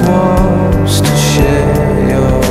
walls to share your